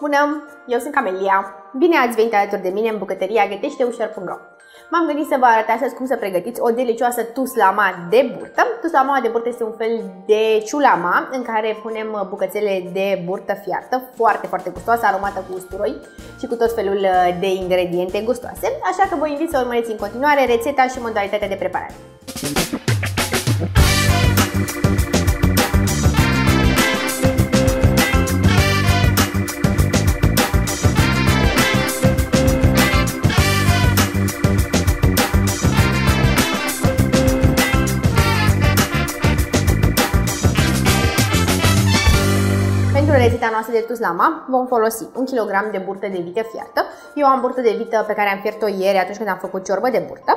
Bună, eu sunt Camelia. Bine ați venit alături de mine în bucătăria găteșteușor.ro M-am gândit să vă arăt astăzi cum să pregătiți o delicioasă tuslama de burtă. Tuslama de burtă este un fel de ciulama în care punem bucățele de burtă fiartă, foarte, foarte gustoasă, aromată cu usturoi și cu tot felul de ingrediente gustoase. Așa că vă invit să urmăriți în continuare rețeta și modalitatea de preparare. Rețeta noastră de tuslama vom folosi 1 kg de burtă de vită fiartă. Eu am burtă de vită pe care am fiert-o ieri atunci când am făcut ciorbă de burtă.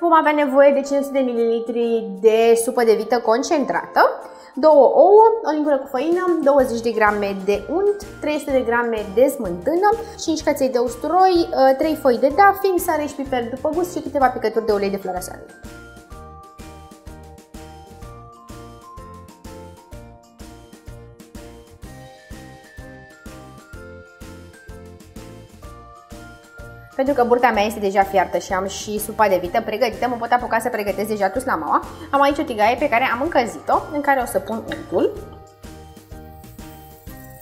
Vom avea nevoie de 500 de ml de supă de vită concentrată, 2 ouă, o lingură cu făină, 20 de grame de unt, 300 de grame de smântână, 5 căței de usturoi, 3 foi de dafin, sare și piper după gust și câteva picături de ulei de floarea soarelui. Pentru că burta mea este deja fiartă și am și supa de vită pregătită, mă pot apuca să pregătesc deja tuslamaua. Am aici o tigaie pe care am încălzit-o, în care o să pun untul.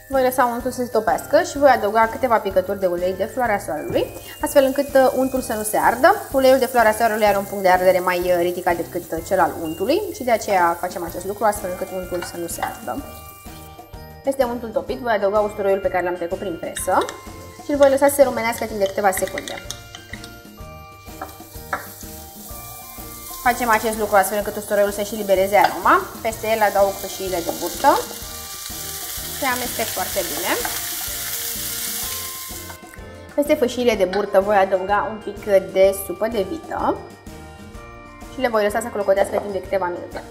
Voi lăsa untul să se topească și voi adăuga câteva picături de ulei de floarea soarelui, astfel încât uh, untul să nu se ardă. Uleiul de floarea soarelui are un punct de ardere mai uh, ridicat decât uh, cel al untului și de aceea facem acest lucru, astfel încât untul să nu se ardă. Peste untul topit voi adăuga usturoiul pe care l-am trecut prin presă și îl voi lăsa să se rumenească timp de câteva secunde. Facem acest lucru astfel încât usturoiul să și libereze aroma. Peste el adaug fășiile de burtă și amestec foarte bine. Peste fășiile de burtă voi adăuga un pic de supă de vită și le voi lăsa să clocotească timp de câteva minute.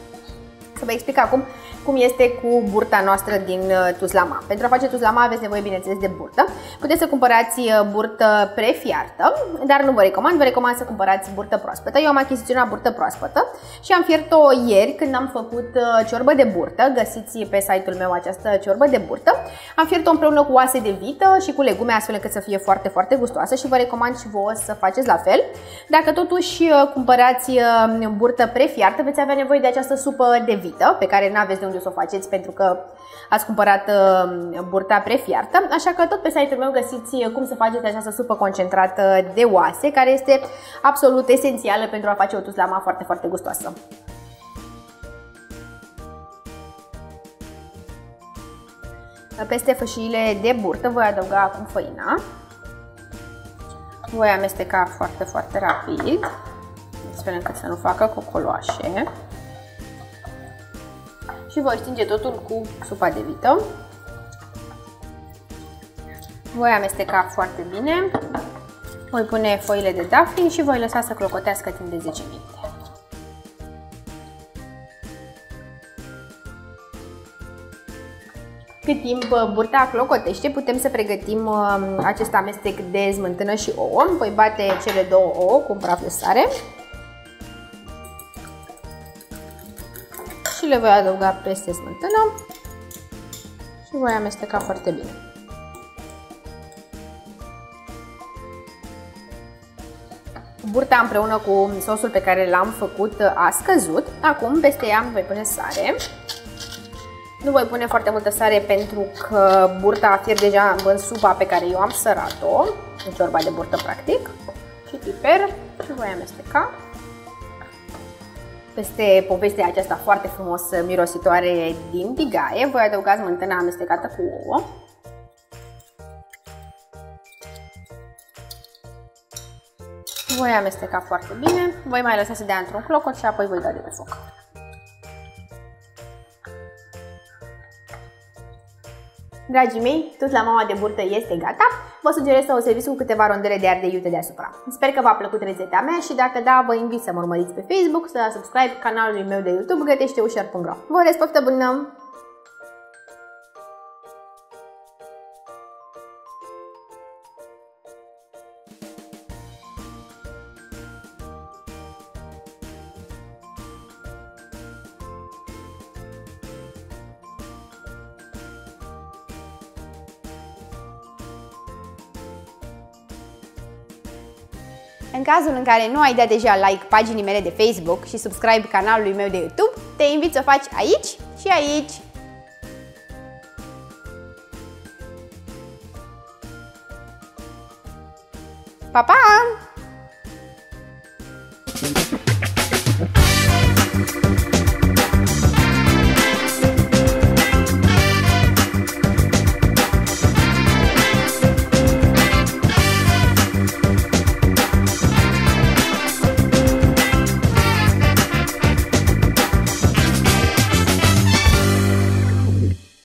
Să vă explic acum cum este cu burta noastră din uh, Tuzlama. Pentru a face Tuzlama aveți nevoie, bineînțeles, de burtă. Puteți să cumpărați uh, burtă prefiartă, dar nu vă recomand, vă recomand să cumpărați burtă proaspătă. Eu am achiziționat burtă proaspătă și am fiert-o ieri când am făcut uh, ciorbă de burtă. Găsiți pe site-ul meu această ciorbă de burtă. Am fiert-o împreună cu oase de vită și cu legume, astfel încât să fie foarte, foarte gustoasă și vă recomand și vouă să faceți la fel. Dacă totuși cumpărați burtă prefiartă, veți avea nevoie de această supă de vită, pe care nu aveți de unde unde să o faceți pentru că ați cumpărat uh, burta prefiartă. Așa că tot pe site-ul meu găsiți uh, cum să faceți această supă concentrată de oase, care este absolut esențială pentru a face o tuslama foarte, foarte gustoasă. Peste fășiile de burtă voi adăuga acum făina. Voi amesteca foarte, foarte rapid, astfel încât să nu facă cocoloașe și voi stinge totul cu supa de vită. Voi amesteca foarte bine, voi pune foile de dafin și voi lăsa să clocotească timp de 10 minute. Cât timp uh, burta clocotește, putem să pregătim uh, acest amestec de smântână și ouă. Voi bate cele două ouă cu un praf de sare. Și le voi adăuga peste smântână și voi amesteca foarte bine. Burta împreună cu sosul pe care l-am făcut a scăzut. Acum peste ea voi pune sare. Nu voi pune foarte multă sare pentru că burta fier deja în supa pe care eu am sărat-o, în ciorba de burtă practic, și piper și voi amesteca peste povestea aceasta foarte frumos mirositoare din tigaie, voi adăuga smântâna amestecată cu ouă. Voi amesteca foarte bine, voi mai lăsa să dea într-un clocot și apoi voi da de pe foc. Dragii mei, tot la mama de burtă este gata. Vă sugerez să o serviți cu câteva rondele de ardei iute deasupra. Sper că v-a plăcut rețeta mea și dacă da, vă invit să mă urmăriți pe Facebook, să subscribe canalului meu de YouTube găteșteușor.ro Vă urez poftă bună! În cazul în care nu ai dat deja like paginii mele de Facebook și subscribe canalului meu de YouTube, te invit să o faci aici și aici. Pa, pa!